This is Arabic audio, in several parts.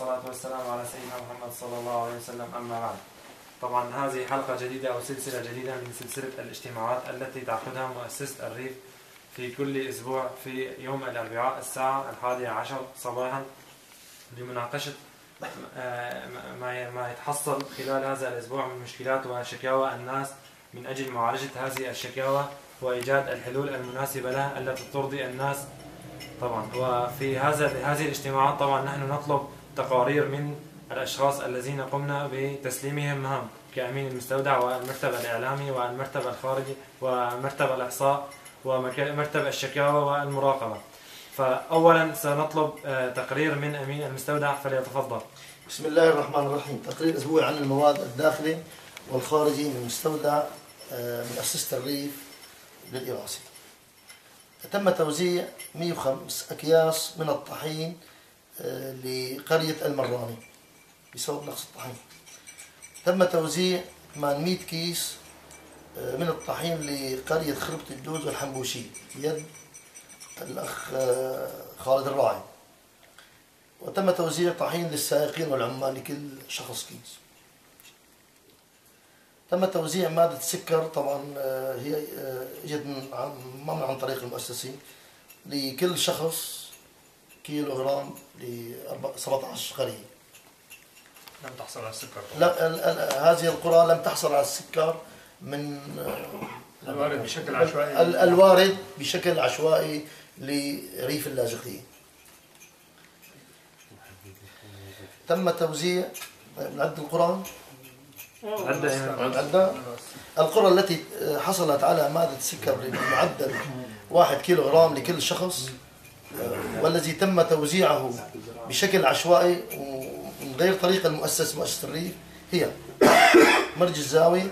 والصلاة والسلام على سيدنا محمد صلى الله عليه وسلم. أما بعد طبعا هذه حلقة جديدة أو سلسلة جديدة من سلسلة الاجتماعات التي تعقدها مؤسسة الريف في كل أسبوع في يوم الأربعاء الساعة الحادية عشر صباحا لمناقشة آه، ما ما يتحصل خلال هذا الأسبوع من مشكلات وشكاوى الناس من أجل معالجة هذه الشكاوى وإيجاد الحلول المناسبة لها التي ترضي الناس. طبعا وفي هذا هذه الاجتماعات طبعا نحن نطلب تقارير من الأشخاص الذين قمنا بتسليمهم مهام كأمين المستودع والمكتب الإعلامي والمكتب الخارجي ومكتب الإحصاء ومكتب الشكاوى والمراقبة. فاولا سنطلب آه، تقرير من أمين المستودع فليتفضل. بسم الله الرحمن الرحيم، تقرير اسبوعي عن المواد الداخلي والخارجي من مستودع آه، مؤسسه الريف للإراسة. تم توزيع 105 أكياس من الطحين آه، لقرية المراني بسبب نقص الطحين. تم توزيع 800 كيس آه، من الطحين لقرية خربة الدوز والحنبوشي بيد الأخ آه، خالد الراعي. وتم توزيع طحين للسائقين والعمال لكل شخص كيس. تم توزيع مادة السكر طبعا هي إجت من عن طريق المؤسسين لكل شخص كيلو جرام ل 17 قرية لم تحصل على السكر لا هذه القرى لم تحصل على السكر من الوارد بشكل عشوائي. الوارد بشكل عشوائي لريف اللاجقية تم توزيع نعد القرى؟ عدة القرى التي حصلت على مادة سكر بمعدل واحد كيلو غرام لكل شخص. والذي تم توزيعه بشكل عشوائي ومن غير طريق المؤسس مؤسسة الريف هي مرج الزاوي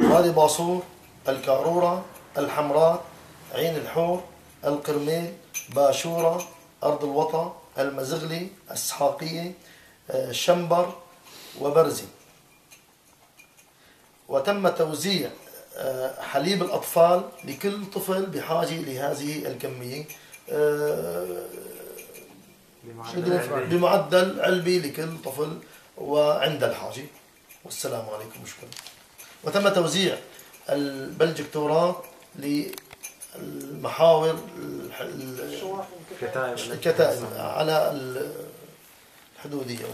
وادي باصور الكارورة الحمراء عين الحور القرميل باشورة أرض الوطا المزغلي السحاقية شمبر وبرزي. وتم توزيع آه، حليب الأطفال لكل طفل بحاجة لهذه الكمية. آه، بمعدل علبي لكل طفل وعند الحاجة. والسلام عليكم شكرا. وتم توزيع البلجكتورات للمحاور الكتائب. على الحدودية.